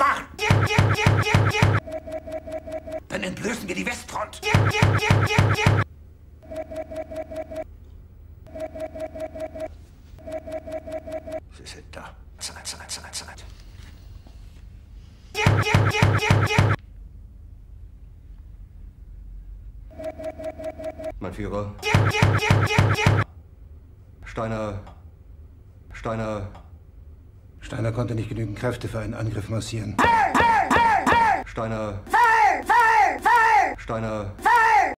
Machen! Dann entblößen wir die Westfront. Sie sind da. Zeit, Zeit, Zeit, Zeit. Mein Führer. Steiner. Steiner. Steiner konnte nicht genügend Kräfte für einen Angriff massieren. Steiner. Steiner.